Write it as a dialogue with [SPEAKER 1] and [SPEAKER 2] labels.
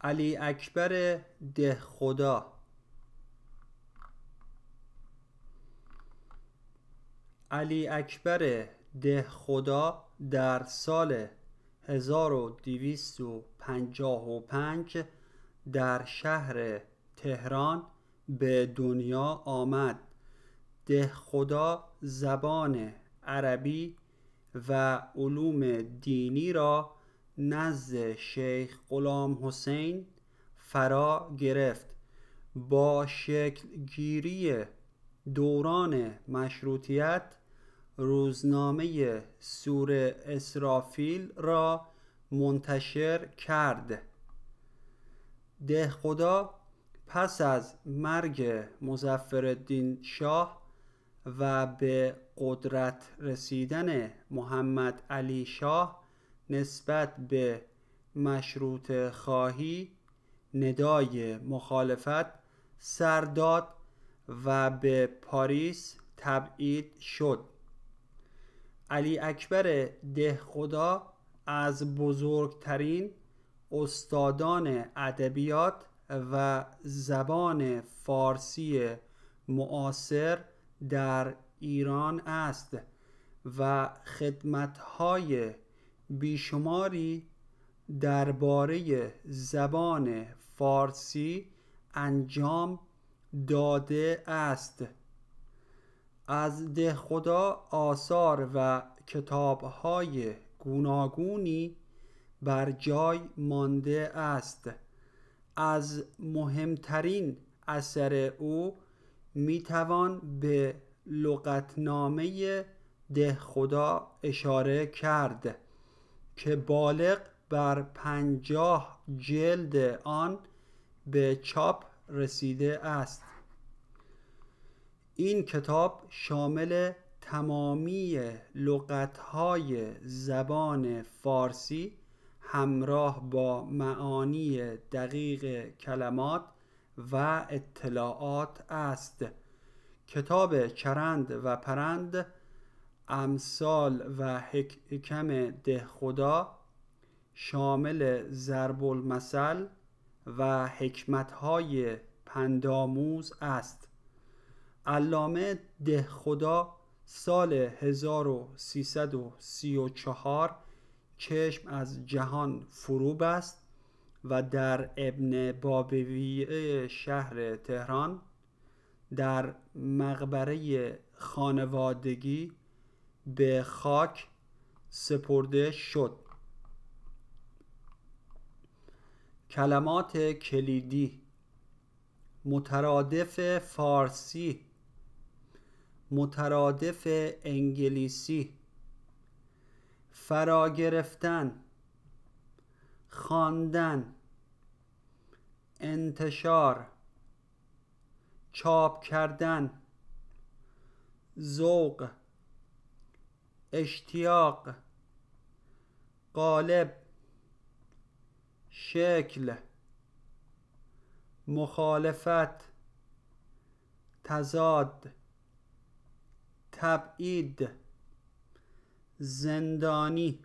[SPEAKER 1] علی اکبر ده خدا علی اکبر ده خدا در سال 1255 در شهر تهران به دنیا آمد. ده خدا زبان عربی و علوم دینی را نزد شیخ غلام حسین فرا گرفت. با شکل گیری دوران مشروطیت روزنامه سور اسرافیل را منتشر کرد. دهخدا پس از مرگ مظفرالدین شاه و به قدرت رسیدن محمد علی شاه نسبت به مشروط خواهی ندای مخالفت سرداد و به پاریس تبعید شد. علی اکبر دهخدا از بزرگترین استادان ادبیات و زبان فارسی معاصر در ایران است و خدمتهای بیشماری درباره زبان فارسی انجام داده است. از دهخدا آثار و کتابهای گوناگونی بر جای مانده است. از مهمترین اثر او می‌توان به لغتنامه دهخدا اشاره کرد. که بالغ بر پنجاه جلد آن به چاپ رسیده است. این کتاب شامل تمامی لغتهای زبان فارسی همراه با معانی دقیق کلمات و اطلاعات است. کتاب چرند و پرند امثال و حکم دهخدا شامل ضرب المثل و حکمتهای پندآموز است. علامه دهخدا سال 1334 چشم از جهان فرو بست و در ابن بابویه شهر تهران در مقبره خانوادگی به خاک سپرده شد. کلمات کلیدی مترادف فارسی مترادف انگلیسی فرا گرفتن خواندن انتشار چاپ کردن ذوق اشتیاق قالب شکل مخالفت تضاد تبعید زندانی.